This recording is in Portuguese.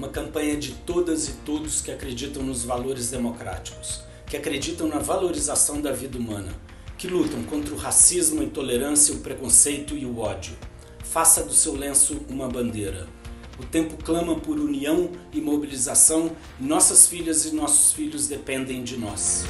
uma campanha de todas e todos que acreditam nos valores democráticos, que acreditam na valorização da vida humana, que lutam contra o racismo, a intolerância, o preconceito e o ódio. Faça do seu lenço uma bandeira. O tempo clama por união e mobilização, e nossas filhas e nossos filhos dependem de nós.